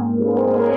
amor.